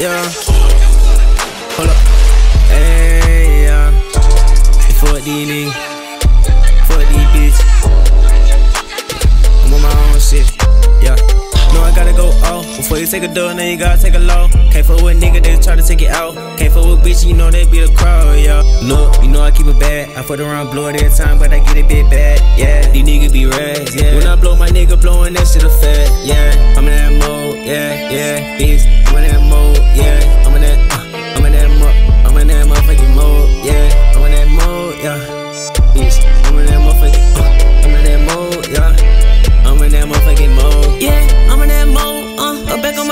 yeah. Hold up. Hey, yeah. Fuck these niggas. Fuck these bitches. I'm on my own shit, yeah. No, I gotta go off. Before you take a door, now you gotta take a low. Can't fuck with a nigga, they try to take it out. Can't fuck with bitch, you know they be the crowd, yeah. Look, you know I keep it bad. I fuck around, blow it every time, but I get it bit bad, yeah. These niggas be rags, yeah. When I blow my nigga, blowing that shit a fat, yeah. I'm in that mode, yeah, yeah. Bitch,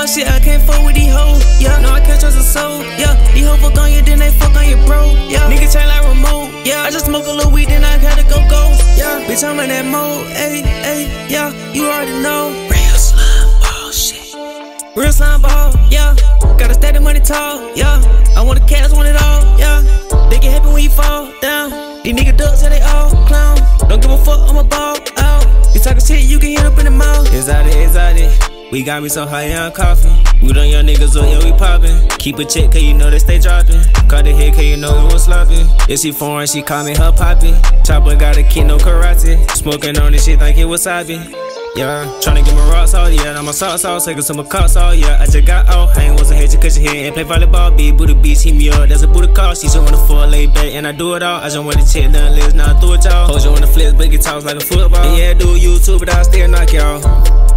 shit. I can't fuck with these hoes. Yeah, no, I can't trust a soul. Yeah, these hoes fuck on you, then they fuck on your bro. Yeah, nigga change like remote. Yeah, I just smoke a little weed, then I gotta go ghost. Yeah, bitch, I'm in that mode. Ayy, ayy, yeah, you already know. Real slime ball shit. Real slime ball, yeah. Gotta stay the money tall, yeah. I want the cash, want it all, We got me so high on coffee. We done young niggas up, yeah, we poppin'. Keep a check, cause you know they stay droppin'. Cut the head, cause you know it was sloppy. If she foreign, she call me her poppy. Chopper got a kid, no karate. Smoking on this shit, think it was wasabi. Yeah, tryna get my rocks all, yeah. Now my socks all, taking some cuts all, yeah. I just got out, I ain't wasn't here to cut your head and play volleyball. Be booty beats, hit me up. That's a booty call. She just wanna fall lay back, and I do it all. I just wanna check done lives, now I do it y'all. Hoes you wanna flex, but get talks like a football. And yeah, I do YouTube, but I still knock y'all.